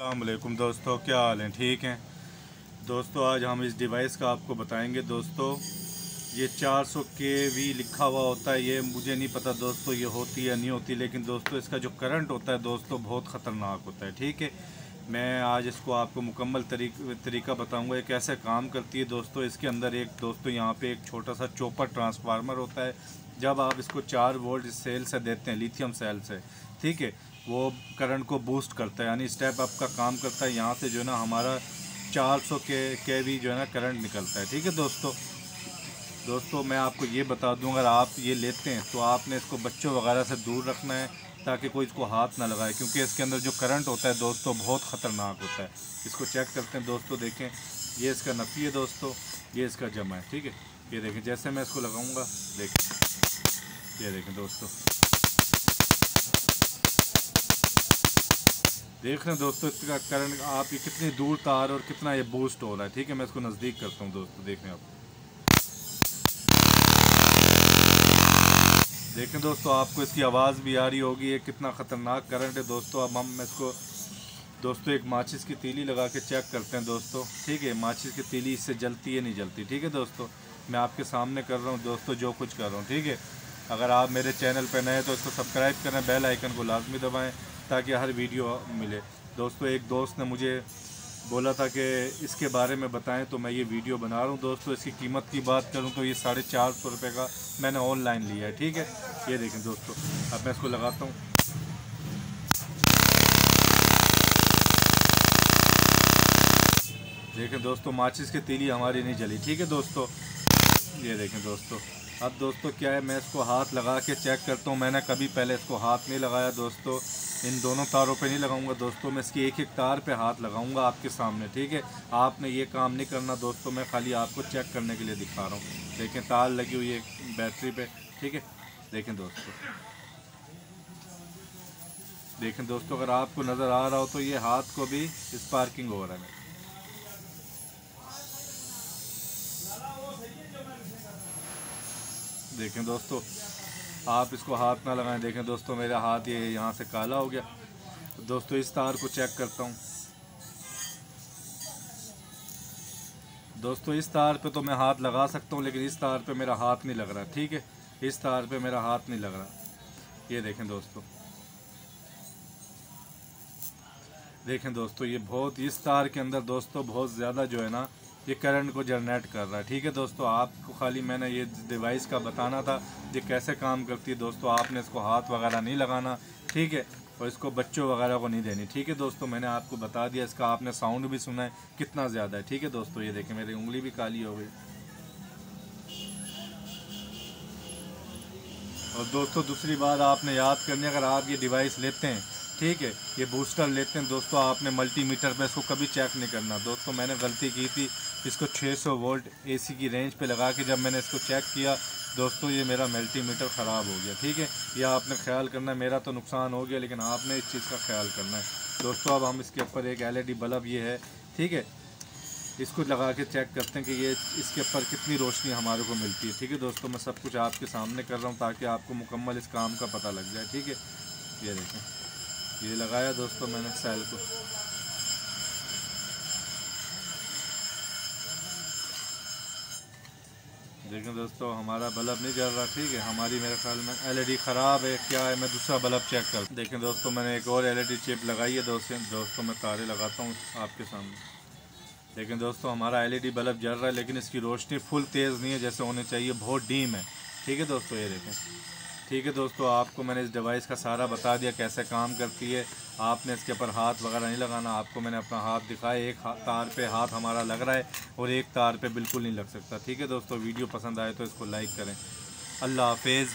अल्लाम दोस्तों, क्या हाल हैं? ठीक हैं? दोस्तों, आज हम इस डिवाइस का आपको बताएँगे दोस्तों। ये 400 सौ के वी लिखा हुआ होता है, ये मुझे नहीं पता दोस्तों, ये होती या नहीं होती, लेकिन दोस्तों, इसका जो करंट होता है दोस्तों, बहुत ख़तरनाक होता है, ठीक है? मैं आज इसको आपको मुकम्मल तरीक, तरीका बताऊँगा ये कैसे काम करती है दोस्तों। इसके अंदर एक दोस्तों यहाँ पे एक छोटा सा चोपर ट्रांसफार्मर होता है। जब आप इसको चार वोल्ट सेल से देते हैं लिथियम सेल से ठीक है? वो करंट को बूस्ट करता है यानी स्टेप अप का काम करता है। यहाँ से जो है ना हमारा 400 के के वी जो है ना करंट निकलता है ठीक है दोस्तों? दोस्तों, मैं आपको ये बता दूँ, अगर आप ये लेते हैं तो आपने इसको बच्चों वगैरह से दूर रखना है, ताकि कोई इसको हाथ ना लगाए, क्योंकि इसके अंदर जो करंट होता है दोस्तों, बहुत ख़तरनाक होता है। इसको चेक करते हैं दोस्तों, देखें, ये इसका नफ़ी है दोस्तों, ये इसका जमा है, ठीक है? ये देखें, जैसे मैं इसको लगाऊँगा, देखें, ये देखें दोस्तों। देख रहे हैं दोस्तों, इसका करंट, आप ये कितनी दूर तार और कितना ये बूस्ट हो रहा है, ठीक है? मैं इसको नज़दीक करता हूँ दोस्तों, देख रहे हैं आप। देखें दोस्तों, आपको इसकी आवाज़ भी आ रही होगी, ये कितना ख़तरनाक करंट है दोस्तों। अब हम इसको, दोस्तों, एक माचिस की तीली लगा के चेक करते हैं दोस्तों। ठीक है, माचिस की तीली इससे जलती है, नहीं जलती। ठीक है दोस्तों, मैं आपके सामने कर रहा हूँ दोस्तों, जो कुछ कर रहा हूँ। ठीक है, अगर आप मेरे चैनल पर नए तो इसको सब्सक्राइब करें, बेल आइकन को लाजमी दबाएँ, ताकि हर वीडियो मिले। दोस्तों, एक दोस्त ने मुझे बोला था कि इसके बारे में बताएँ तो मैं ये वीडियो बना रहा हूँ। दोस्तों, इसकी कीमत की बात करूँ तो ये साढ़े चार सौ रुपये का मैंने ऑनलाइन लिया है, ठीक है? ये देखें दोस्तों, अब मैं इसको लगाता हूँ। देखें दोस्तों, माचिस की तीली हमारी नहीं जली, ठीक है दोस्तों? ये देखें दोस्तों। अब दोस्तों, क्या है? मैं इसको हाथ लगा के चेक करता हूँ। मैंने कभी पहले इसको हाथ नहीं लगाया दोस्तों। इन दोनों तारों पे नहीं लगाऊँगा दोस्तों। मैं इसकी एक एक तार पे हाथ लगाऊँगा आपके सामने, ठीक है? आपने ये काम नहीं करना दोस्तों। मैं खाली आपको चेक करने के लिए दिखा रहा हूँ। देखें, तार लगी हुई है बैटरी पे, ठीक है? देखें दोस्तों। देखें दोस्तों, अगर आपको नज़र आ रहा हो तो ये हाथ को भी स्पार्किंग हो रहा है। देखें दोस्तों, आप इसको हाथ ना लगाएँ। देखें दोस्तों, मेरा हाथ ये यहाँ से काला हो गया। दोस्तों, इस तार को चेक करता हूँ। दोस्तों, इस तार पे तो मैं हाथ लगा सकता हूँ, लेकिन इस तार पे मेरा हाथ नहीं लग रहा। ठीक है? इस तार पे मेरा हाथ नहीं लग रहा। ये देखें दोस्तों। देखें दोस्तों, ये बहुत, इस तार के अंदर दोस्तों, बहुत ज़्यादा जो है ना ये करंट को जनरेट कर रहा है। ठीक है दोस्तों, आपको खाली मैंने ये डिवाइस का बताना था, ये कैसे काम करती है दोस्तों, आपने इसको हाथ वगैरह नहीं लगाना। ठीक है, और इसको बच्चों वगैरह को नहीं देनी। ठीक है दोस्तों, मैंने आपको बता दिया, इसका आपने साउंड भी सुना है, कितना ज़्यादा है। ठीक है दोस्तों, ये देखें मेरी उंगली भी काली हो गई। और दोस्तों, दूसरी बात आपने याद करनी अगर आप ये डिवाइस लेते हैं ठीक है, ये बूस्टर लेते हैं। दोस्तों, आपने मल्टीमीटर पे इसको कभी चेक नहीं करना। दोस्तों, मैंने गलती की थी, इसको 600 वोल्ट एसी की रेंज पे लगा के जब मैंने इसको चेक किया, दोस्तों, ये मेरा मल्टीमीटर ख़राब हो गया। ठीक है, ये आपने ख्याल करना है, मेरा तो नुकसान हो गया, लेकिन आपने इस चीज़ का ख्याल करना है। दोस्तों, अब हम इसके ऊपर एक एलईडी बल्ब, ये है, ठीक है, इसको लगा के चेक करते हैं कि ये, इसके ऊपर कितनी रोशनी हमारे को मिलती है। ठीक है, दोस्तों, मैं सब कुछ आपके सामने कर रहा हूँ ताकि आपको मुकम्मल इस काम का पता लग जाए। ठीक है, ये देखें। ये लगाया दोस्तों मैंने सेल को। देखें दोस्तों, हमारा बल्ब नहीं जल रहा, ठीक है? हमारी, मेरे ख्याल में एलईडी ख़राब है, क्या है? मैं दूसरा बल्ब चेक कर देखें दोस्तों, मैंने एक और एलईडी चिप लगाई है दोस्तों दोस्तों, मैं तारे लगाता हूँ आपके सामने। लेकिन दोस्तों, हमारा एलईडी बल्ब जल रहा है, लेकिन इसकी रोशनी फुल तेज़ नहीं है, जैसे होनी चाहिए, बहुत डीम है। ठीक है दोस्तों, ये देखें। ठीक है दोस्तों, आपको मैंने इस डिवाइस का सारा बता दिया कैसे काम करती है। आपने इसके ऊपर हाथ वगैरह नहीं लगाना, आपको मैंने अपना हाथ दिखाया, एक तार पे हाथ हमारा लग रहा है और एक तार पे बिल्कुल नहीं लग सकता। ठीक है दोस्तों, वीडियो पसंद आए तो इसको लाइक करें। अल्लाह हाफिज़।